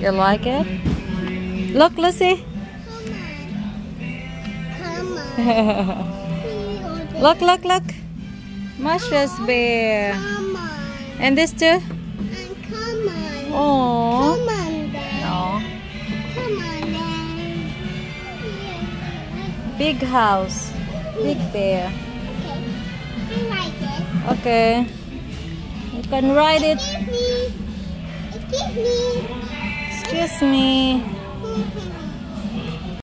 You like it? Look, Lucy. Come on. Come on. look, look, look. Mushroom bear. And this too? Come on. Oh. No. Big house. Big bear. Okay. I like it. Okay. You can ride it. Excuse me. Excuse me. Excuse me.